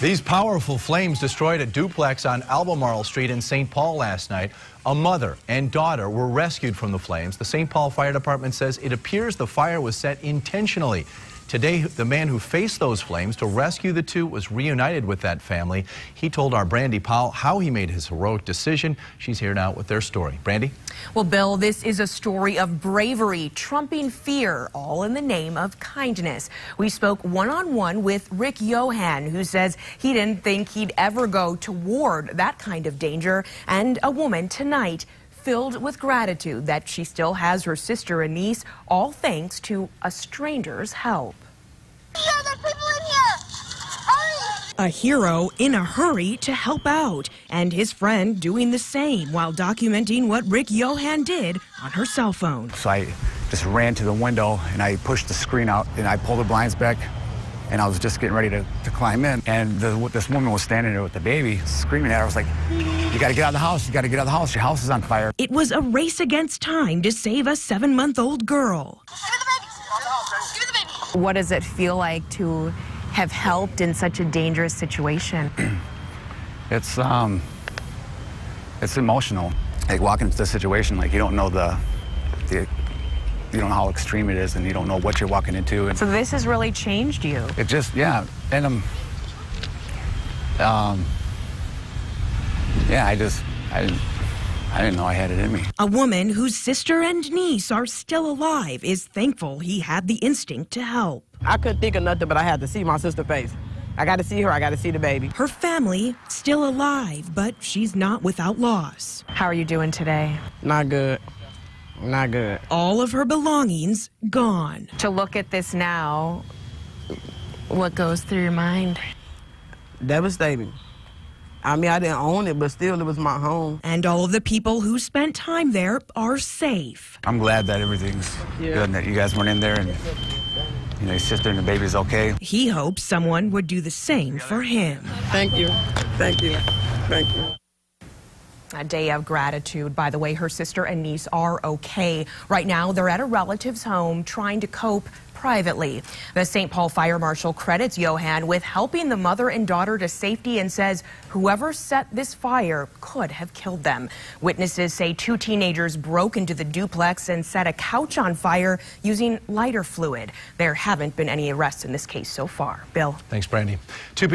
These powerful flames destroyed a duplex on Albemarle Street in St. Paul last night. A mother and daughter were rescued from the flames. The St. Paul Fire Department says it appears the fire was set intentionally. Today, the man who faced those flames to rescue the two was reunited with that family. He told our Brandy Powell how he made his heroic decision. She's here now with their story. Brandy? Well, Bill, this is a story of bravery, trumping fear, all in the name of kindness. We spoke one on one with Rick Johan, who says he didn't think he'd ever go toward that kind of danger, and a woman tonight filled with gratitude that she still has her sister and niece, all thanks to a stranger's help. A hero in a hurry to help out, and his friend doing the same while documenting what Rick Johan did on her cell phone. So I just ran to the window and I pushed the screen out and I pulled the blinds back and I was just getting ready to, to climb in. And the, this woman was standing there with the baby, screaming at her. I was like, You got to get out of the house. You got to get out of the house. Your house is on fire. It was a race against time to save a seven month old girl. What does it feel like to have helped in such a dangerous situation? it's, um, it's emotional. Like walking into the situation, like you don't know the, the you don't know how extreme it is and you don't know what you're walking into. And so this has really changed you. It just, yeah. And um, um, yeah, I just, I didn't, I didn't know I had it in me. A woman whose sister and niece are still alive is thankful he had the instinct to help. I couldn't think of nothing, but I had to see my sister's face. I got to see her. I got to see the baby. Her family still alive, but she's not without loss. How are you doing today? Not good. Not good. All of her belongings gone. To look at this now, what goes through your mind? Devastating. I mean, I didn't own it, but still, it was my home. And all of the people who spent time there are safe. I'm glad that everything's yeah. good and that you guys went in there and, you know, your sister and the baby's okay. He hopes someone would do the same for him. Thank you. Thank you. Thank you. A day of gratitude. By the way, her sister and niece are okay. Right now, they're at a relative's home trying to cope privately. The St. Paul Fire Marshal credits Johan with helping the mother and daughter to safety and says whoever set this fire could have killed them. Witnesses say two teenagers broke into the duplex and set a couch on fire using lighter fluid. There haven't been any arrests in this case so far. Bill. Thanks, Brandy. Two